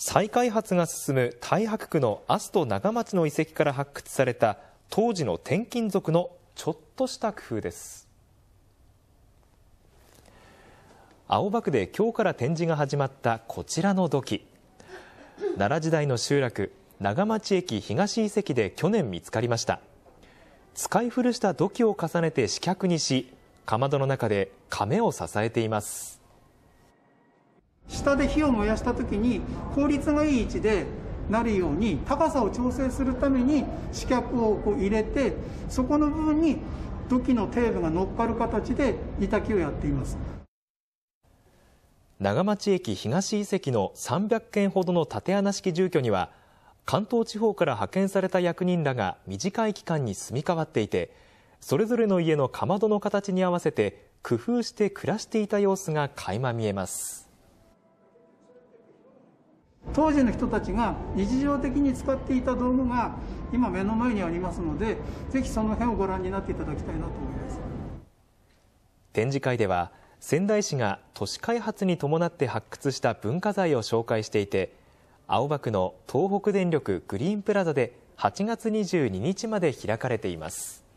再開発が進む太白区のアスト長町の遺跡から発掘された当時の転勤族のちょっとした工夫です。青葉区で今日から展示が始まったこちらの土器。奈良時代の集落長町駅東遺跡で去年見つかりました。使い古した土器を重ねて四脚にしかまどの中で亀を支えています。下で火を燃やした時に効率がいい位置でなるように高さを調整するために四脚をこう入れてそこの部分に土器の底部が乗っかる形で煮炊きをやっています。長町駅東遺跡の300軒ほどの縦穴式住居には関東地方から派遣された役人らが短い期間に住み替わっていてそれぞれの家のかまどの形に合わせて工夫して暮らしていた様子が垣間見えます。当時の人たちが日常的に使っていた道具が今目の前にありますのでぜひその辺をご覧になっていただきたいなと思います。展示会では仙台市が都市開発に伴って発掘した文化財を紹介していて青葉区の東北電力グリーンプラザで8月22日まで開かれています。